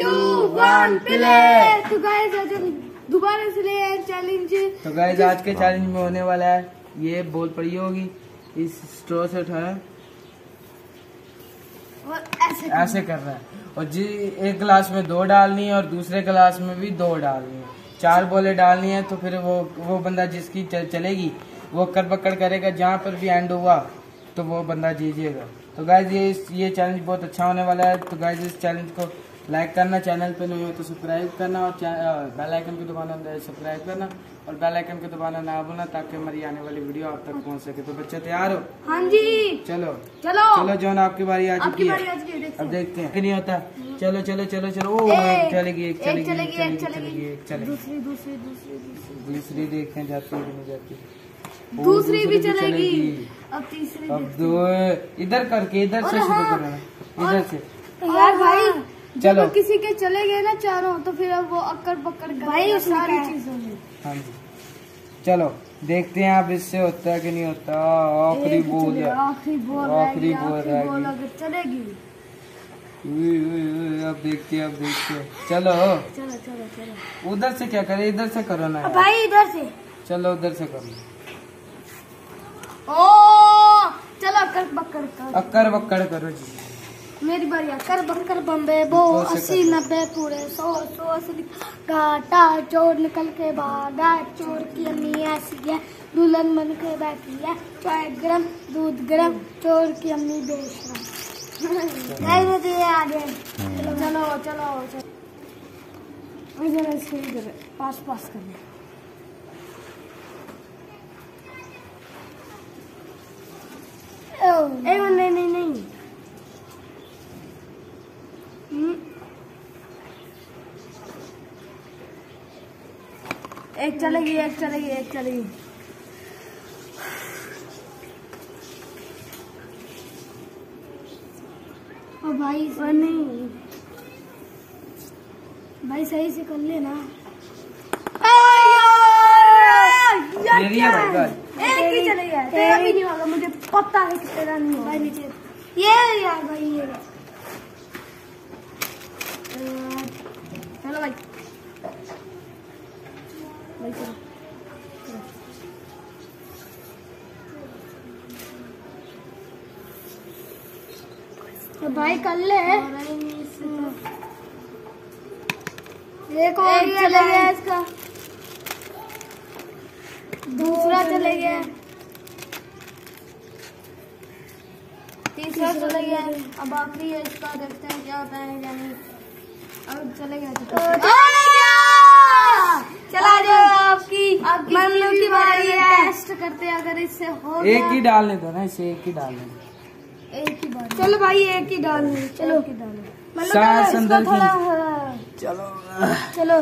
To one play तो guys आज हम दोबारा से ले आए चैलेंज तो गाइज़ आज के चैलेंज में होने वाला है ये बॉल पड़ी होगी इस स्ट्रॉ से उठाया और ऐसे ऐसे कर रहा है। और जी एक गिलास में दो डालनी है और दूसरे गिलास में भी दो डालनी है। चार बोले डालनी है तो फिर वो वो बंदा जिसकी चल, चलेगी वो कर पकड़ करेगा जहाँ पर भी एंड हुआ तो वो बंदा जीजिएगा तो गाइज़ ये ये चैलेंज बहुत अच्छा होने वाला है। तो गाइज़ इस चैलेंज को लाइक करना चैनल पे नहीं हो तो सब्सक्राइब करना और बेल आइकन को दबाना सब्सक्राइब करना और बेल आइकन को दबाना ना भूलना ताकि हमारी आने वाली वीडियो आप तक पहुँच सके। तो बच्चे तैयार हो? हाँ जी। चलो। चलो। चलो जॉन आपकी बारी आ चुकी है। आज की देखते अब देखते हैं। नहीं होता। चलो चलो चलो चलो। ओ चलेगी एक एक चलेगी चलेगी एक चलेगी चलेगी। एक चलेगी। दूसरी देखते हैं जाती है नहीं जाती। दूसरी भी चलेगी। अब तीसरी अब दो इधर करके इधर से शुरू हाँ, करना इधर से। यार भाई चलो। किसी के चले गए ना चारों तो फिर अब वो अक्कड़ पकड़ भाई सारी चीज़ों में। हाँ जी। चलो देखते हैं आप इससे होता है कि नहीं होता। आखिरी बोल आखिरी बॉल आखिरी आखिरी बॉल चलेगी। अब देखते हैं अब देखते हैं। चलो। चलो चलो चलो। उधर से क्या करे? इधर से करो ना भाई इधर से। चलो उधर से करो। ओ चलो कर बक्कर कर। अक्कर बक्कर करो जी। मेरी बारी है। कर बक्कर बम्बे बो अस्सी नब्बे पूरे सौ सौ अस्सी घाटा चोर निकल के भागा चोर की अम्मी ऐसी है दुल्हन बन के बैठी है चाय गरम दूध गरम चोर की अम्मी बेशरम। नहीं मुझे ये आगे। चलो चलो चलो चलो। इधर इधर पास पास कर ए नहीं नहीं नहीं हम्म। एक चलेगी एक चलेगी एक चलेगी। ओ भाई और नहीं। भाई सही से कर लेना एक ही चलेगा तेरा भी नहीं होगा मुझे पता है कि तेरा नहीं होगा। भाई नीचे ये यार भाई ये चलो भाई भाई चलो तो भाई कर ले। एक और चले गया इसका। दूसरा चले गया। तीसरा चले गया। अब आखिरी है इसका देखते हैं क्या होता है या नहीं। अब चले गया तो चला जाओ आपकी आपकी मम्मी की बारी है टेस्ट करते हैं अगर इससे हो एक ही डालने दो ना इसे एक ही डालने दो। एक ही बार। चलो भाई एक ही डालने चलो। एक ही डालने मतलब की- हाँ, चलो। चलो।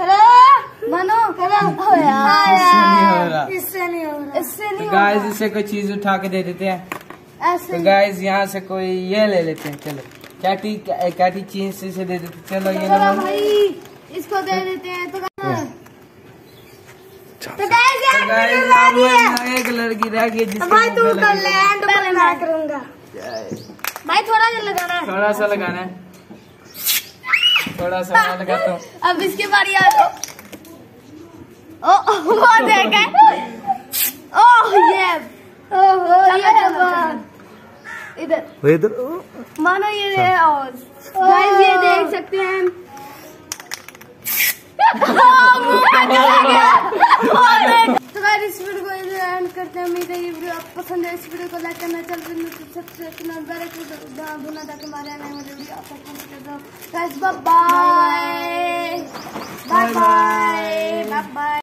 करो मनो करो हो यार। इससे नहीं हो रहा। इससे नहीं हो रहा। इससे नहीं तो गाइस इसे कोई चीज़ उठा के दे देते हैं। ऐसे तो गाइस यहाँ से कोई ये ले लेते हैं चलो। कैटी कैटी चीज़ से इसे दे देते चलो ये लो। भाई इसको दे देते हैं। तो तो गाइस तो है। एक लड़की रह गई जिसके भाई तू कर ले एंड पहले मैं करूँगा। भाई थोड़ा सा लगाना है। थोड़ा सा लगाना है। थोड़ा सा मैं लगाता हूँ। अब इसके बारी आ ओ वो देखा ओह ये। ओहो चलो चलो इधर। इधर मानो ये है। और। गाइस ये देख सकते हैं तो गाइस इस वीडियो को इधर एंड करते हैं। उम्मीद है ये वीडियो आपको पसंद है। इस वीडियो को लाइक करना चैनल पर सब्सक्राइब करना बेल भूलना ताकि हमारे आने वाली वीडियो आप तक पहुँचे तो guys bye bye bye bye